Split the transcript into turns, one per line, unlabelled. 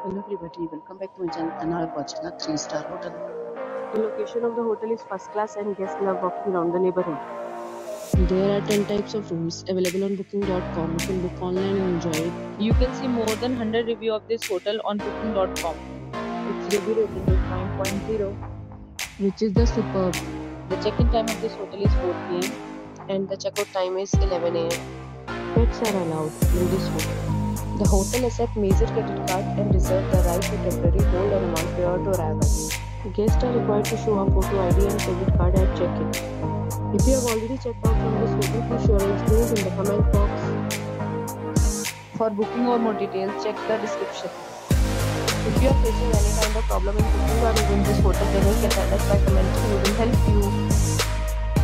Hello everybody, welcome back to my channel and I'm watching a 3-star hotel.
The location of the hotel is first class and guests love walking around the neighborhood.
There are 10 types of rooms available on booking.com. You can book online and enjoy it.
You can see more than 100 review of this hotel on booking.com. Its review rating is 9.0,
Which is the superb.
The check-in time of this hotel is 4 pm
And the checkout time is 11 am. Pets are allowed in this hotel. The hotel accepts major credit card and reserves the right to temporarily hold an amount prior to arrival. Guests are required to show a photo ID and credit card at check-in. If you have already checked out from this hotel, please share your experience in the comment box.
For booking or more details, check the description.
If you are facing any kind of problem in booking or using this hotel, then you can us by commenting. We will help you.